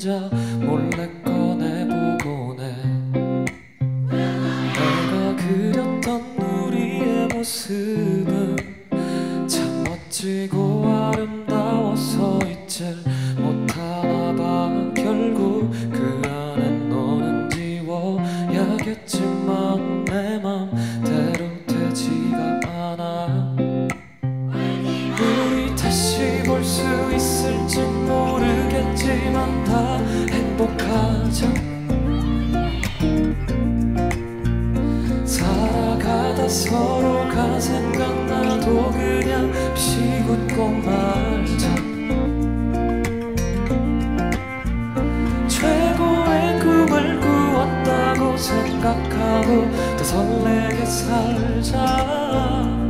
혼자 몰래 꺼내보곤 해 내가 그렸던 우리의 모습은 참 멋지고 아름다워서 잊질 못하나 봐 결국 그 안에 너는 지워야겠지 수 있을지 모르겠지만 다 행복하자 살아가다 서로가 생각나도 그냥 비웃고 말자. 최고의 꿈을 꾸었다고 생각하고 더 설레게 살자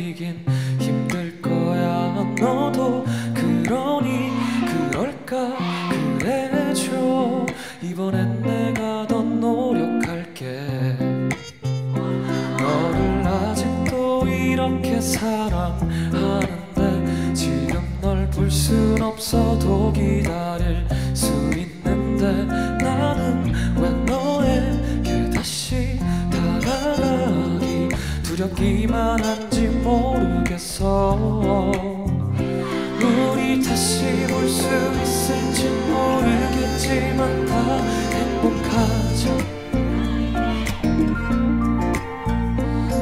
그래줘. 이번엔 내가 더 노력할게. 너를 아직도 이렇게 사랑하는데 지금 널 볼 순 없어도 기다릴 수 있는데 나는 왜 너에게 다시 다가가기 두렵기만 한지 모르겠어. 우리 다시 볼 수 있을지 그렇지만 다 행복하죠.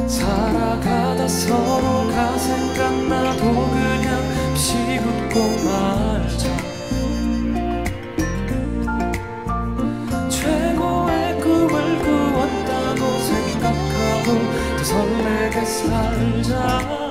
살아가다 서로가 생각나도 그냥 비웃고 말자. 최고의 꿈을 꾸었다고 생각하고 또 설레게 살자.